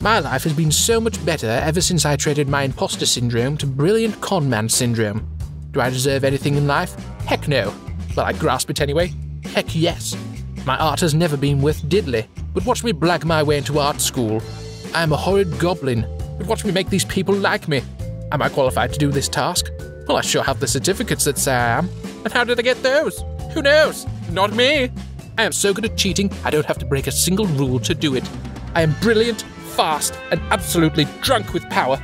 My life has been so much better ever since I traded my imposter syndrome to brilliant conman syndrome. Do I deserve anything in life? Heck no. But I grasp it anyway. Heck yes. My art has never been worth diddly, but watch me blag my way into art school. I am a horrid goblin, but watch me make these people like me. Am I qualified to do this task? Well, I sure have the certificates that say I am. And how did I get those? Who knows? Not me. I am so good at cheating, I don't have to break a single rule to do it. I am brilliant, fast, and absolutely drunk with power.